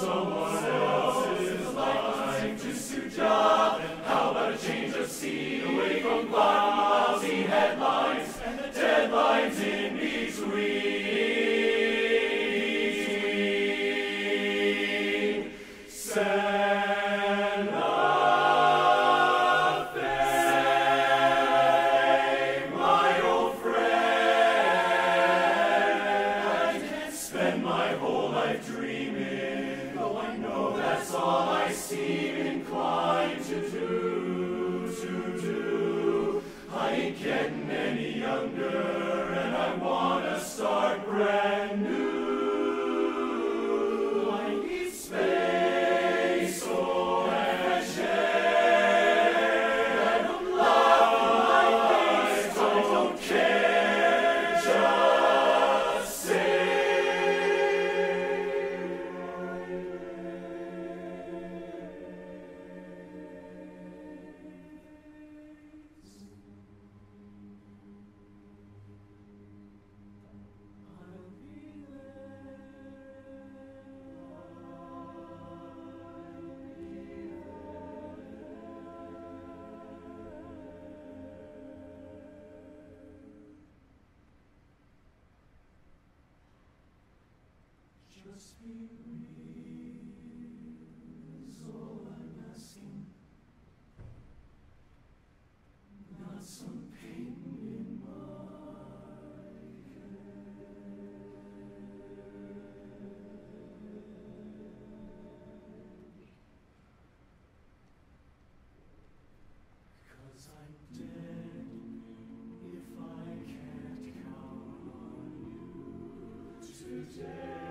Someone else's life to suit ya. How about a change of scene away from blind lousy and deadlines in between? My whole life dream seem inclined to do, to do. I ain't getting any younger, and I wanna start brand. today.